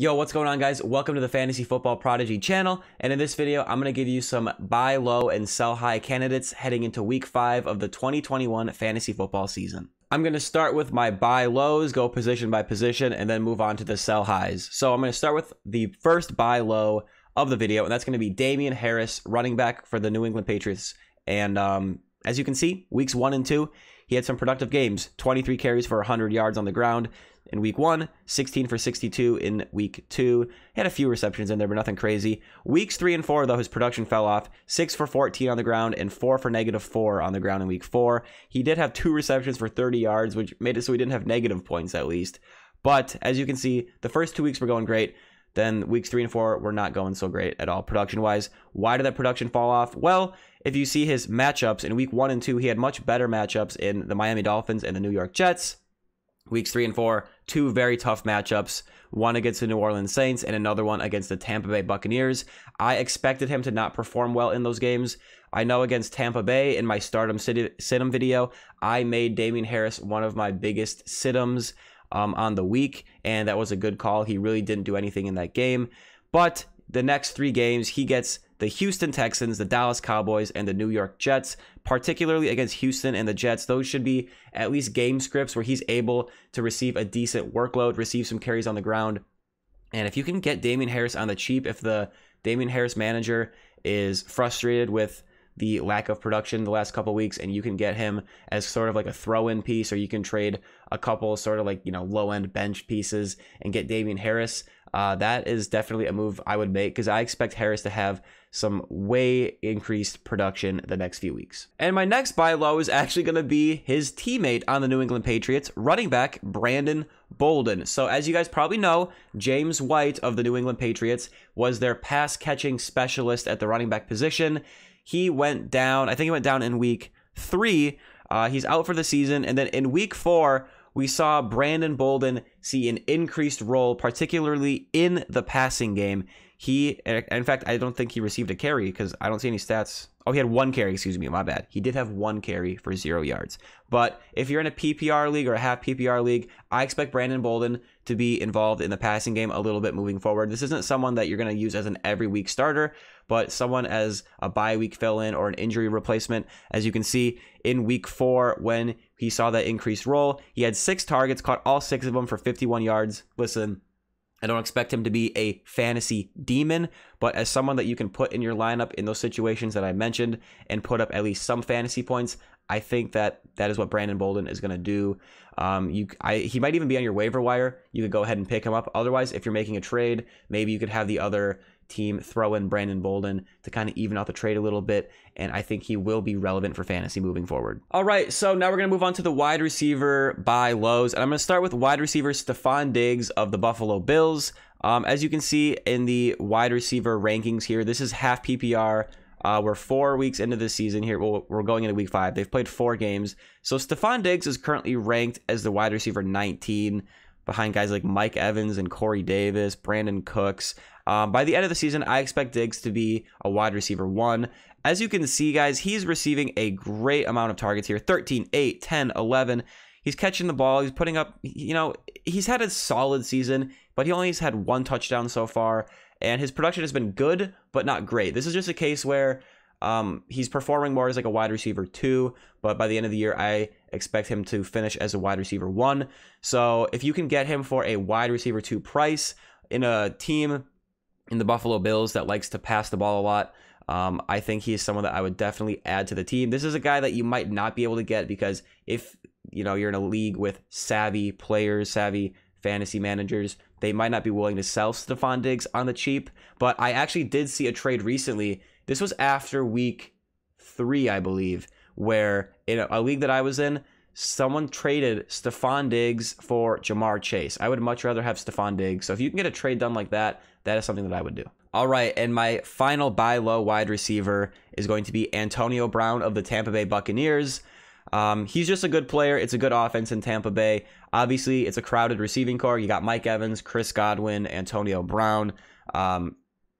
Yo, what's going on guys? Welcome to the Fantasy Football Prodigy channel. And in this video, I'm going to give you some buy low and sell high candidates heading into week five of the 2021 fantasy football season. I'm going to start with my buy lows, go position by position, and then move on to the sell highs. So I'm going to start with the first buy low of the video, and that's going to be Damien Harris, running back for the New England Patriots. And um, as you can see, weeks one and two, he had some productive games 23 carries for 100 yards on the ground, in week one, 16 for 62 in week two. He had a few receptions in there, but nothing crazy. Weeks three and four, though, his production fell off. Six for 14 on the ground and four for negative four on the ground in week four. He did have two receptions for 30 yards, which made it so he didn't have negative points at least. But as you can see, the first two weeks were going great. Then weeks three and four were not going so great at all production wise. Why did that production fall off? Well, if you see his matchups in week one and two, he had much better matchups in the Miami Dolphins and the New York Jets. Weeks three and four, two very tough matchups. One against the New Orleans Saints and another one against the Tampa Bay Buccaneers. I expected him to not perform well in those games. I know against Tampa Bay in my stardom situm video, I made Damien Harris one of my biggest situms um, on the week, and that was a good call. He really didn't do anything in that game. But the next three games, he gets the Houston Texans, the Dallas Cowboys, and the New York Jets, particularly against Houston and the Jets. Those should be at least game scripts where he's able to receive a decent workload, receive some carries on the ground. And if you can get Damien Harris on the cheap, if the Damien Harris manager is frustrated with the lack of production the last couple weeks and you can get him as sort of like a throw-in piece or you can trade a couple sort of like you know low-end bench pieces and get Damien Harris uh, that is definitely a move I would make because I expect Harris to have some way increased production the next few weeks. And my next buy low is actually going to be his teammate on the New England Patriots, running back Brandon Bolden. So, as you guys probably know, James White of the New England Patriots was their pass catching specialist at the running back position. He went down, I think he went down in week three. Uh, he's out for the season. And then in week four, we saw Brandon Bolden see an increased role, particularly in the passing game. He, in fact, I don't think he received a carry because I don't see any stats. Oh, he had one carry, excuse me, my bad. He did have one carry for zero yards. But if you're in a PPR league or a half PPR league, I expect Brandon Bolden to be involved in the passing game a little bit moving forward. This isn't someone that you're going to use as an every week starter, but someone as a bye week fill in or an injury replacement. As you can see in week four, when he saw that increased role, he had six targets, caught all six of them for 51 yards. Listen, I don't expect him to be a fantasy demon, but as someone that you can put in your lineup in those situations that I mentioned and put up at least some fantasy points, I think that that is what Brandon Bolden is going to do. Um, you, I, he might even be on your waiver wire. You could go ahead and pick him up. Otherwise, if you're making a trade, maybe you could have the other team throw in Brandon Bolden to kind of even out the trade a little bit. And I think he will be relevant for fantasy moving forward. All right, so now we're going to move on to the wide receiver buy lows. And I'm going to start with wide receiver Stefon Diggs of the Buffalo Bills. Um, as you can see in the wide receiver rankings here, this is half PPR. Uh, we're four weeks into the season here. Well, we're going into week five. They've played four games. So Stefon Diggs is currently ranked as the wide receiver 19 behind guys like Mike Evans and Corey Davis, Brandin Cooks. Um, by the end of the season, I expect Diggs to be a wide receiver one. As you can see, guys, he's receiving a great amount of targets here 13, 8, 10, 11. He's catching the ball. He's putting up, you know, he's had a solid season, but he only has had one touchdown so far. And his production has been good, but not great. This is just a case where um, he's performing more as like a wide receiver two, but by the end of the year, I expect him to finish as a wide receiver one. So if you can get him for a wide receiver two price in a team in the Buffalo Bills that likes to pass the ball a lot, um, I think he's someone that I would definitely add to the team. This is a guy that you might not be able to get because if you know you're in a league with savvy players, savvy fantasy managers, they might not be willing to sell Stefon Diggs on the cheap. But I actually did see a trade recently this was after week three, I believe, where in a league that I was in, someone traded Stefon Diggs for Ja'Marr Chase. I would much rather have Stefon Diggs. So if you can get a trade done like that, that is something that I would do. All right, and my final buy low wide receiver is going to be Antonio Brown of the Tampa Bay Buccaneers. Um, he's just a good player. It's a good offense in Tampa Bay. Obviously, it's a crowded receiving corps. You got Mike Evans, Chris Godwin, Antonio Brown. Um,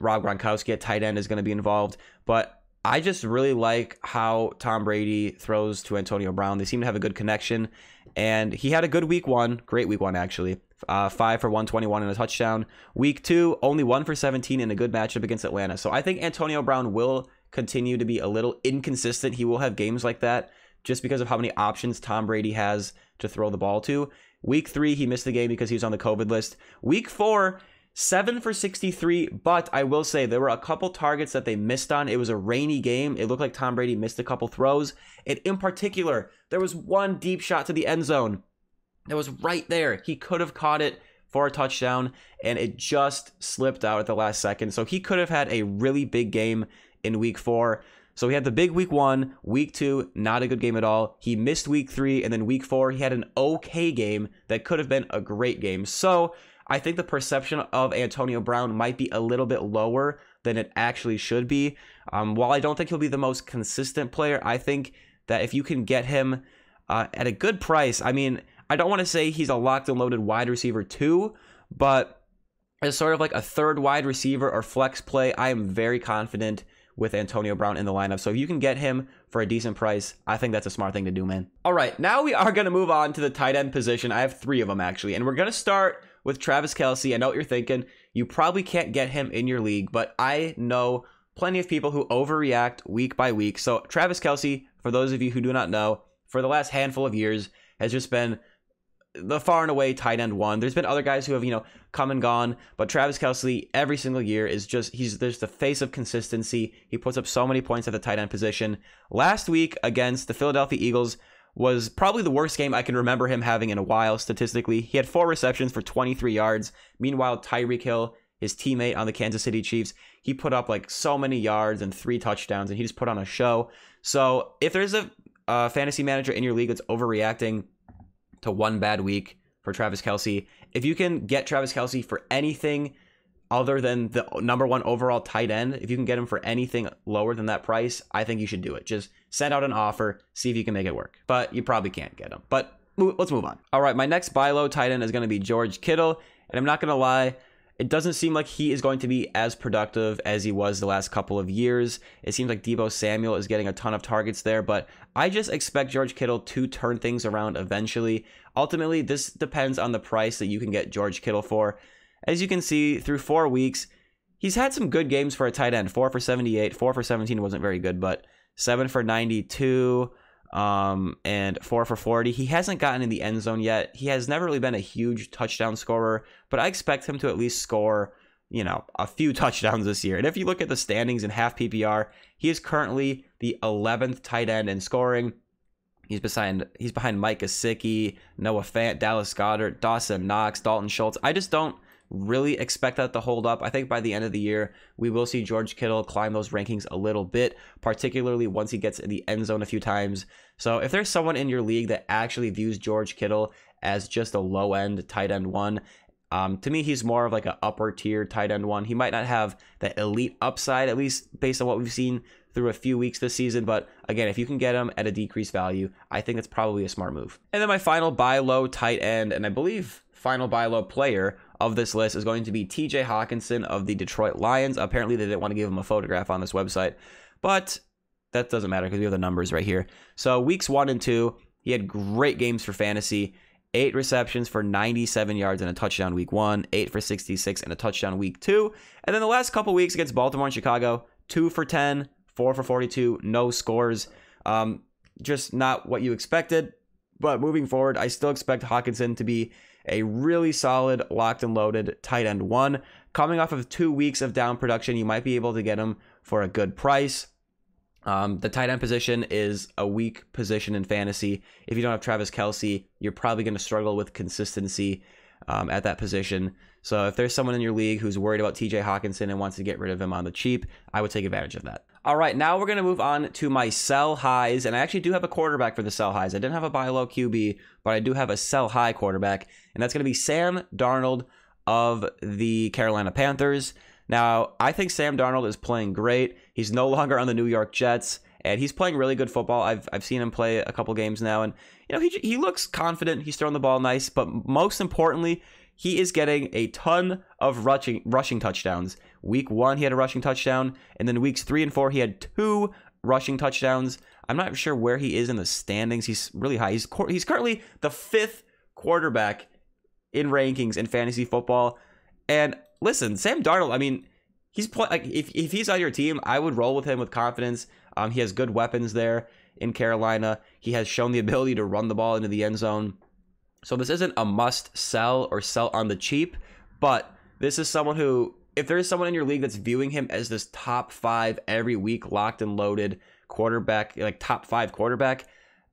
Rob Gronkowski at tight end is going to be involved. But I just really like how Tom Brady throws to Antonio Brown. They seem to have a good connection. And he had a good week one, great week one, actually. Uh, five for 121 and a touchdown. Week two, only one for 17 in a good matchup against Atlanta. So I think Antonio Brown will continue to be a little inconsistent. He will have games like that just because of how many options Tom Brady has to throw the ball to. Week three, he missed the game because he was on the COVID list. Week four, seven for 63, but I will say there were a couple targets that they missed on. It was a rainy game. It looked like Tom Brady missed a couple throws. And in particular, there was one deep shot to the end zone that was right there. He could have caught it for a touchdown, and it just slipped out at the last second. So he could have had a really big game in week four. So he had the big week one, week two, not a good game at all. He missed week three, and then week four, he had an okay game that could have been a great game. So I think the perception of Antonio Brown might be a little bit lower than it actually should be. Um, while I don't think he'll be the most consistent player, I think that if you can get him uh, at a good price, I mean, I don't want to say he's a locked and loaded wide receiver too, but as sort of like a third wide receiver or flex play, I am very confident with Antonio Brown in the lineup. So if you can get him for a decent price, I think that's a smart thing to do, man. All right, now we are going to move on to the tight end position. I have three of them actually, and we're going to start with Travis Kelce. I know what you're thinking. You probably can't get him in your league, but I know plenty of people who overreact week by week. So Travis Kelce, for those of you who do not know, for the last handful of years has just been the far and away tight end one. There's been other guys who have, you know, come and gone, but Travis Kelce every single year is just he's there's the face of consistency. He puts up so many points at the tight end position. Last week against the Philadelphia Eagles was probably the worst game I can remember him having in a while statistically. He had four receptions for 23 yards. Meanwhile, Tyreek Hill, his teammate on the Kansas City Chiefs, he put up like so many yards and three touchdowns, and he just put on a show. So if there's a, a fantasy manager in your league that's overreacting to one bad week for Travis Kelce, If you can get Travis Kelce for anything other than the number one overall tight end, if you can get him for anything lower than that price, I think you should do it. Just send out an offer, see if you can make it work. But you probably can't get him. But let's move on. All right, my next buy low tight end is going to be George Kittle. And I'm not going to lie, it doesn't seem like he is going to be as productive as he was the last couple of years. It seems like Deebo Samuel is getting a ton of targets there, but I just expect George Kittle to turn things around eventually. Ultimately, this depends on the price that you can get George Kittle for. As you can see, through four weeks, he's had some good games for a tight end. Four for 78, four for 17 wasn't very good, but seven for 92 um, and four for 40. He hasn't gotten in the end zone yet. He has never really been a huge touchdown scorer, but I expect him to at least score, you know, a few touchdowns this year. And if you look at the standings in half PPR, he is currently the 11th tight end in scoring. He's behind he's behind Mike Gesicki, Noah Fant, Dallas Goedert, Dawson Knox, Dalton Schultz. I just don't really expect that to hold up. I think by the end of the year, we will see George Kittle climb those rankings a little bit, particularly once he gets in the end zone a few times. So if there's someone in your league that actually views George Kittle as just a low end tight end one, um, to me, he's more of like an upper tier tight end one. He might not have the elite upside, at least based on what we've seen through a few weeks this season. But again, if you can get him at a decreased value, I think it's probably a smart move. And then my final buy low tight end, and I believe final buy low player of this list is going to be TJ Hockenson of the Detroit Lions. Apparently, they didn't want to give him a photograph on this website, but that doesn't matter because we have the numbers right here. So, weeks one and two, he had great games for fantasy. Eight receptions for 97 yards and a touchdown week one, eight for 66 and a touchdown week two. And then the last couple weeks against Baltimore and Chicago, two for 10, four for 42, no scores. Um, just not what you expected. But moving forward, I still expect Hockenson to be a really solid locked and loaded tight end one. Coming off of two weeks of down production, you might be able to get him for a good price. Um, the tight end position is a weak position in fantasy. If you don't have Travis Kelce, you're probably going to struggle with consistency um, at that position. So if there's someone in your league who's worried about TJ Hockenson and wants to get rid of him on the cheap, I would take advantage of that. All right, now we're going to move on to my sell highs. And I actually do have a quarterback for the sell highs. I didn't have a buy low QB, but I do have a sell high quarterback. And that's going to be Sam Darnold of the Carolina Panthers. Now, I think Sam Darnold is playing great. He's no longer on the New York Jets, and he's playing really good football. I've, I've seen him play a couple games now, and you know he, he looks confident. He's throwing the ball nice, but most importantly, he is getting a ton of rushing rushing touchdowns. Week one, he had a rushing touchdown, and then weeks three and four, he had two rushing touchdowns. I'm not sure where he is in the standings. He's really high. He's he's currently the fifth quarterback in rankings in fantasy football. And listen, Sam Darnold. I mean, he's play, like if if he's on your team, I would roll with him with confidence. Um, he has good weapons there in Carolina. He has shown the ability to run the ball into the end zone. So this isn't a must sell or sell on the cheap, but this is someone who, if there is someone in your league that's viewing him as this top five every week locked and loaded quarterback, like top five quarterback,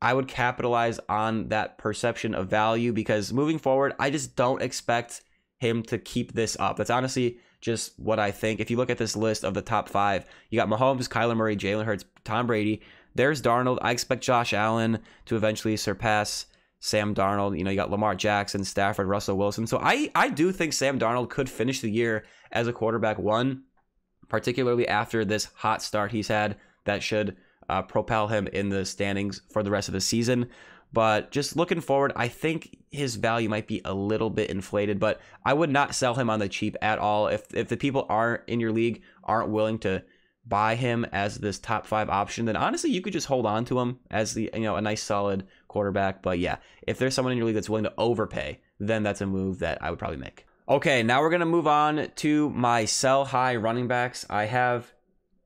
I would capitalize on that perception of value because moving forward, I just don't expect him to keep this up. That's honestly just what I think. If you look at this list of the top five, you got Mahomes, Kyler Murray, Jalen Hurts, Tom Brady. There's Darnold. I expect Josh Allen to eventually surpass Sam Darnold. You know, you got Lamar Jackson, Stafford, Russell Wilson. So I, I do think Sam Darnold could finish the year as a quarterback one, particularly after this hot start he's had that should uh, propel him in the standings for the rest of the season. But just looking forward, I think his value might be a little bit inflated, but I would not sell him on the cheap at all. If if the people aren't in your league aren't willing to buy him as this top five option, then honestly you could just hold on to him as the you know a nice solid quarterback. But yeah, if there's someone in your league that's willing to overpay, then that's a move that I would probably make. Okay, now we're gonna move on to my sell high running backs. I have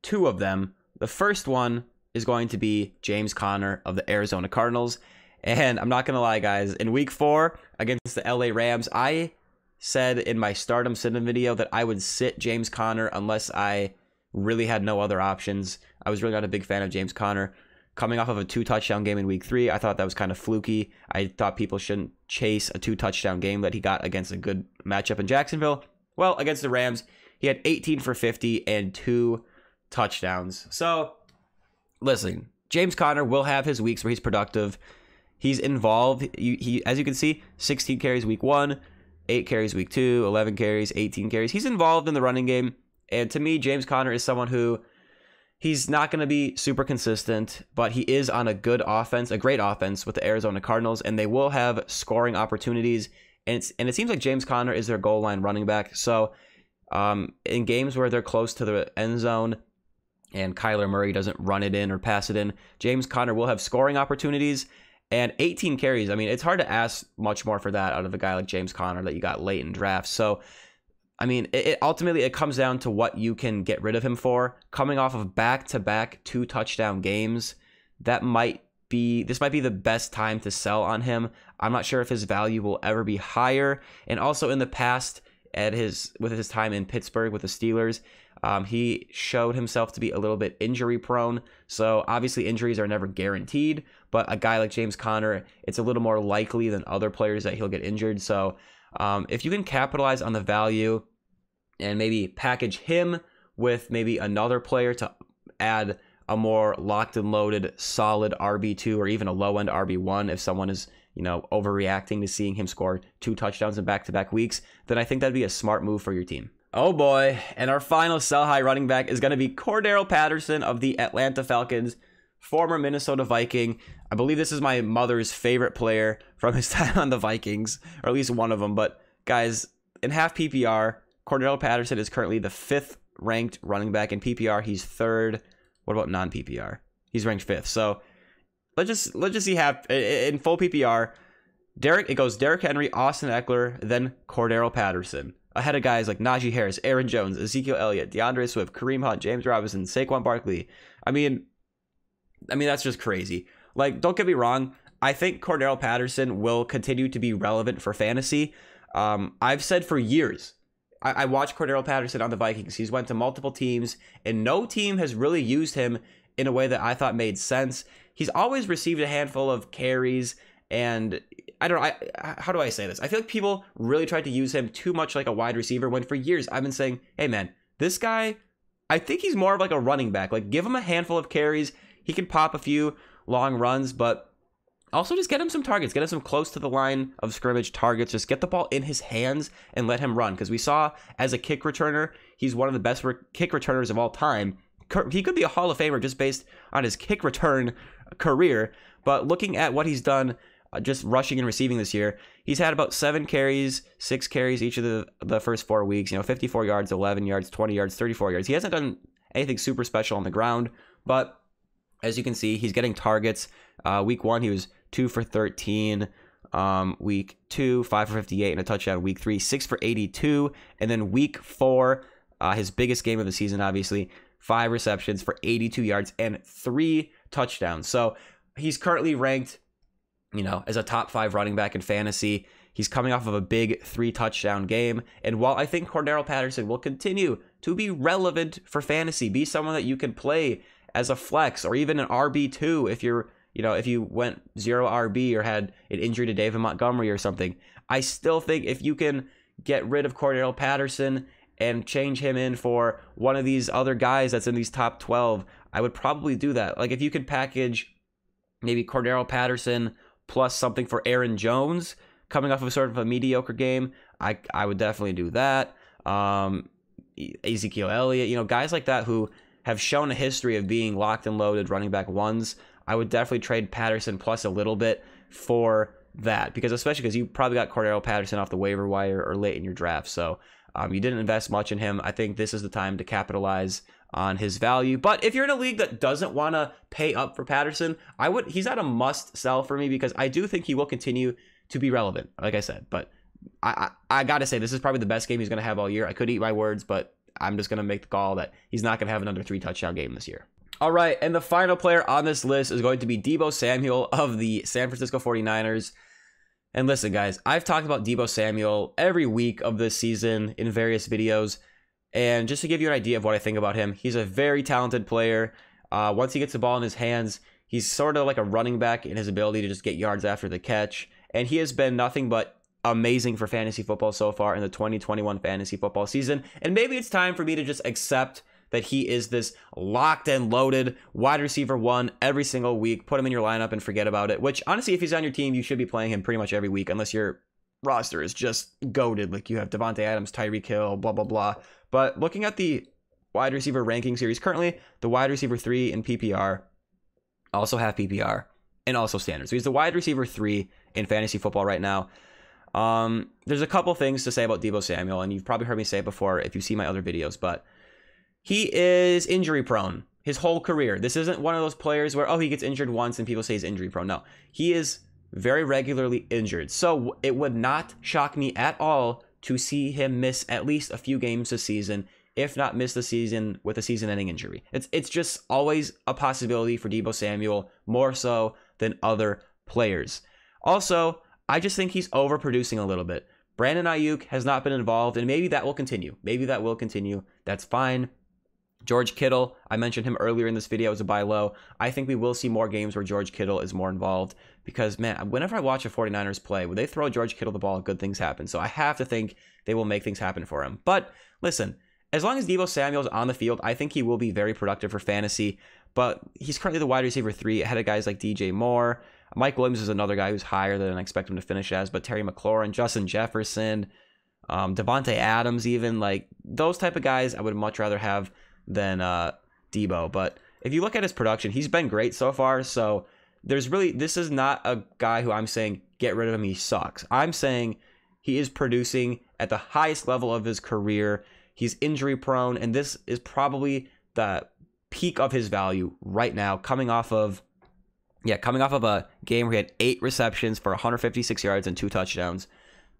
two of them. The first one is going to be James Conner of the Arizona Cardinals. And I'm not to lie, guys, in week four against the LA Rams, I said in my stardom sit video that I would sit James Conner unless I really had no other options. I was really not a big fan of James Conner. Coming off of a two touchdown game in week three, I thought that was kind of fluky. I thought people shouldn't chase a two touchdown game that he got against a good matchup in Jacksonville. Well, against the Rams, he had 18 for 50 and two touchdowns. So, listen, James Conner will have his weeks where he's productive. He's involved. He, he as you can see, 16 carries week one, eight carries week two, 11 carries, 18 carries. He's involved in the running game. And to me, James Conner is someone who he's not going to be super consistent, but he is on a good offense, a great offense with the Arizona Cardinals, and they will have scoring opportunities. And it's and it seems like James Conner is their goal line running back. So um, in games where they're close to the end zone and Kyler Murray doesn't run it in or pass it in, James Conner will have scoring opportunities. And 18 carries, I mean, it's hard to ask much more for that out of a guy like James Conner that you got late in drafts. So I mean, it, it, ultimately it comes down to what you can get rid of him for. Coming off of back-to-back two touchdown games, that might be this might be the best time to sell on him. I'm not sure if his value will ever be higher. And also in the past, at his with his time in Pittsburgh with the Steelers, um, he showed himself to be a little bit injury prone. So obviously injuries are never guaranteed, but a guy like James Conner, it's a little more likely than other players that he'll get injured. So um, if you can capitalize on the value and maybe package him with maybe another player to add a more locked and loaded solid RB2 or even a low end RB1 if someone is, you know, overreacting to seeing him score two touchdowns in back-to-back weeks, then I think that'd be a smart move for your team. Oh boy, and our final sell high running back is going to be Cordarrelle Patterson of the Atlanta Falcons, former Minnesota Viking. I believe this is my mother's favorite player from his time on the Vikings, or at least one of them, but guys, in half PPR, Cordarrelle Patterson is currently the fifth ranked running back in PPR. He's third. What about non PPR? He's ranked fifth. So let's just let's just see half in full PPR. Derrick it goes Derrick Henry, Austin Ekeler, then Cordarrelle Patterson. Ahead of guys like Najee Harris, Aaron Jones, Ezekiel Elliott, D'Andre Swift, Kareem Hunt, James Robinson, Saquon Barkley. I mean, I mean that's just crazy. Like, don't get me wrong. I think Cordarrelle Patterson will continue to be relevant for fantasy. Um, I've said for years I, I watched Cordarrelle Patterson on the Vikings. He's went to multiple teams, and no team has really used him in a way that I thought made sense. He's always received a handful of carries, and I don't know. I, how do I say this? I feel like people really tried to use him too much like a wide receiver when for years I've been saying, hey man, this guy, I think he's more of like a running back. Like give him a handful of carries. He can pop a few long runs, but also, just get him some targets, get him some close to the line of scrimmage targets. Just get the ball in his hands and let him run. Because we saw as a kick returner, he's one of the best kick returners of all time. He could be a Hall of Famer just based on his kick return career. But looking at what he's done uh, just rushing and receiving this year. He's had about seven carries, six carries each of the the first four weeks. You know, 54 yards, 11 yards, 20 yards, 34 yards. He hasn't done anything super special on the ground, but as you can see, he's getting targets. Uh, week one, he was two for 13. Um, week two, five for 58 and a touchdown. Week three, six for 82. And then week four, uh, his biggest game of the season, obviously, five receptions for 82 yards and three touchdowns. So he's currently ranked, you know, as a top five running back in fantasy. He's coming off of a big three touchdown game. And while I think Cordarrelle Patterson will continue to be relevant for fantasy, be someone that you can play as a flex or even an RB2 if you're, you know, if you went zero RB or had an injury to David Montgomery or something. I still think if you can get rid of Cordarrelle Patterson and change him in for one of these other guys that's in these top 12, I would probably do that. Like if you could package maybe Cordarrelle Patterson plus something for Aaron Jones coming off of sort of a mediocre game, I I would definitely do that. Um, Ezekiel Elliott, you know, guys like that who have shown a history of being locked and loaded running back ones. I would definitely trade Patterson plus a little bit for that because especially because you probably got Cordarrelle Patterson off the waiver wire or late in your draft. So um, you didn't invest much in him. I think this is the time to capitalize on his value. But if you're in a league that doesn't want to pay up for Patterson, I would. He's not a must sell for me because I do think he will continue to be relevant. Like I said, but I I, I got to say this is probably the best game he's to have all year. I could eat my words, but I'm just going to make the call that he's not going to have another three touchdown game this year. All right, and the final player on this list is going to be Deebo Samuel of the San Francisco 49ers. And listen, guys, I've talked about Deebo Samuel every week of this season in various videos. And just to give you an idea of what I think about him, he's a very talented player. Uh, once he gets the ball in his hands, he's sort of like a running back in his ability to just get yards after the catch. And he has been nothing but amazing for fantasy football so far in the 2021 fantasy football season. And maybe it's time for me to just accept that he is this locked and loaded wide receiver one every single week. Put him in your lineup and forget about it. Which honestly, if he's on your team, you should be playing him pretty much every week, unless your roster is just goaded. Like you have Davante Adams, Tyreek Hill, blah blah blah. But looking at the wide receiver ranking series, currently the wide receiver three in PPR, also have PPR, and also standard. So he's the wide receiver three in fantasy football right now. Um, there's a couple things to say about Deebo Samuel, and you've probably heard me say it before if you see my other videos, but he is injury prone his whole career. This isn't one of those players where, oh, he gets injured once and people say he's injury prone. No, he is very regularly injured. So it would not shock me at all to see him miss at least a few games this season, if not miss the season with a season ending injury. It's, it's just always a possibility for Deebo Samuel, more so than other players. Also, I just think he's overproducing a little bit. Brandon Aiyuk has not been involved, and maybe that will continue. Maybe that will continue. That's fine. George Kittle, I mentioned him earlier in this video as a buy low. I think we will see more games where George Kittle is more involved because, man, whenever I watch a 49ers play, when they throw George Kittle the ball, good things happen. So I have to think they will make things happen for him. But listen, as long as Deebo Samuel's on the field, I think he will be very productive for fantasy. But he's currently the wide receiver three ahead of guys like DJ Moore. Mike Williams is another guy who's higher than I expect him to finish as, but Terry McLaurin, Justin Jefferson, um, Davante Adams, even like those type of guys, I would much rather have than uh, Deebo. But if you look at his production, he's been great so far. So there's really this is not a guy who I'm saying get rid of him. He sucks. I'm saying he is producing at the highest level of his career. He's injury prone, and this is probably the peak of his value right now, coming off of yeah, coming off of a game where he had eight receptions for 156 yards and two touchdowns.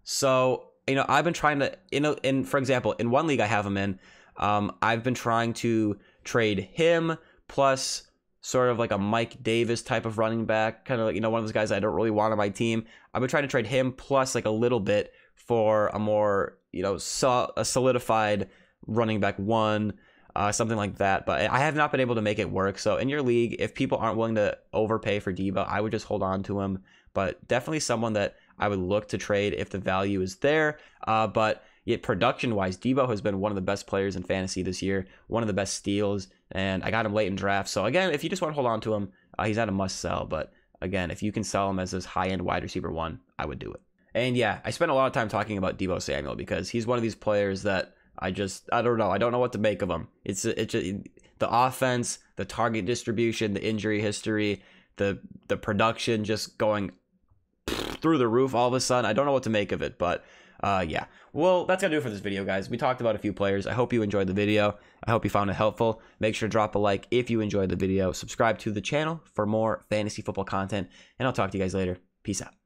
So you know, I've been trying to, know, in for example, in one league I have him in, um, I've been trying to trade him plus sort of like a Mike Davis type of running back, kind of like, you know, one of those guys I don't really want on my team. I've been trying to trade him plus like a little bit for a more, you know, so, a solidified running back one, uh, something like that. But I have not been able to make it work. So in your league, if people aren't willing to overpay for Deebo, I would just hold on to him. But definitely someone that I would look to trade if the value is there. Uh, but Yet production wise, Deebo has been one of the best players in fantasy this year, one of the best steals, and I got him late in draft. So again, if you just want to hold on to him, uh, he's not a must sell. But again, if you can sell him as this high end wide receiver one, I would do it. And yeah, I spent a lot of time talking about Deebo Samuel because he's one of these players that I just I don't know I don't know what to make of him. It's it's the offense, the target distribution, the injury history, the the production just going through the roof all of a sudden. I don't know what to make of it, but uh, yeah. Well, that's gonna do it for this video, guys. We talked about a few players. I hope you enjoyed the video. I hope you found it helpful. Make sure to drop a like if you enjoyed the video. Subscribe to the channel for more fantasy football content, and I'll talk to you guys later. Peace out.